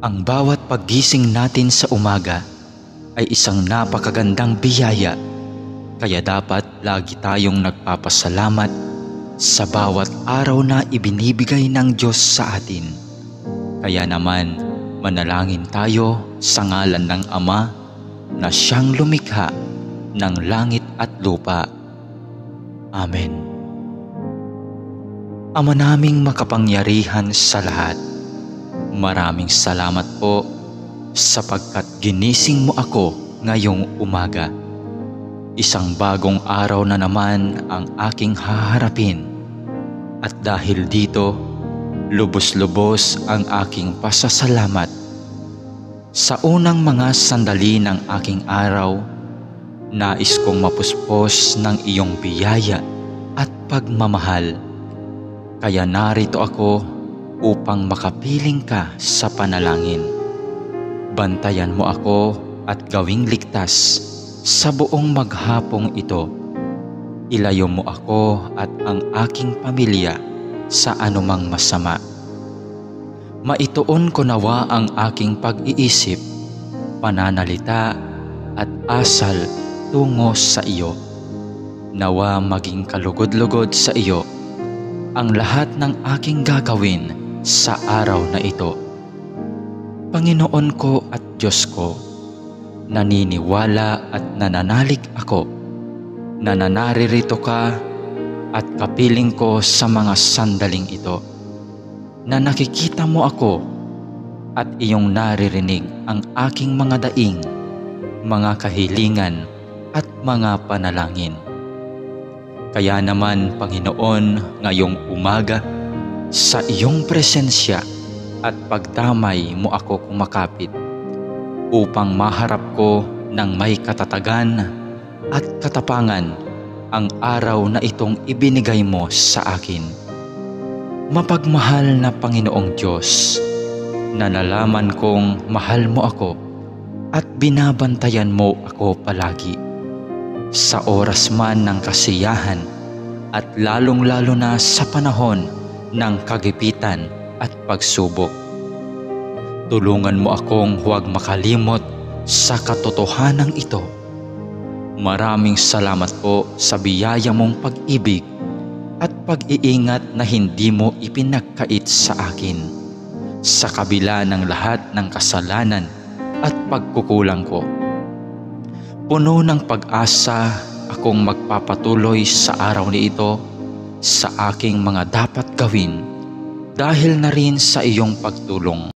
Ang bawat paggising natin sa umaga ay isang napakagandang biyaya. Kaya dapat lagi tayong nagpapasalamat sa bawat araw na ibinibigay ng Diyos sa atin. Kaya naman, manalangin tayo sa ngalan ng Ama na siyang lumikha ng langit at lupa. Amen. Ama naming makapangyarihan sa lahat, Maraming salamat po sapagkat ginising mo ako ngayong umaga. Isang bagong araw na naman ang aking haharapin. At dahil dito, lubos-lubos ang aking pasasalamat. Sa unang mga sandali ng aking araw, nais kong mapuspos ng iyong biyaya at pagmamahal. Kaya narito ako upang makapiling ka sa panalangin. Bantayan mo ako at gawing ligtas sa buong maghapong ito. Ilayo mo ako at ang aking pamilya sa anumang masama. Maituon ko nawa ang aking pag-iisip, pananalita at asal tungo sa iyo. Nawa maging kalugod-lugod sa iyo ang lahat ng aking gagawin sa araw na ito. Panginoon ko at Diyos ko, naniniwala at nananalig ako na nanaririto ka at kapiling ko sa mga sandaling ito na nakikita mo ako at iyong naririnig ang aking mga daing, mga kahilingan at mga panalangin. Kaya naman, Panginoon, ngayong umaga, sa iyong presensya at pagdamay mo ako kumakapit upang maharap ko ng may katatagan at katapangan ang araw na itong ibinigay mo sa akin. Mapagmahal na Panginoong Diyos, na nalaman kong mahal mo ako at binabantayan mo ako palagi. Sa oras man ng kasiyahan at lalong-lalo na sa panahon ng kagipitan at pagsubok. Tulungan mo akong huwag makalimot sa katotohanan ito. Maraming salamat po sa biyaya mong pag-ibig at pag-iingat na hindi mo ipinagkait sa akin sa kabila ng lahat ng kasalanan at pagkukulang ko. Puno ng pag-asa akong magpapatuloy sa araw ni ito sa aking mga dapat gawin dahil na rin sa iyong pagtulong.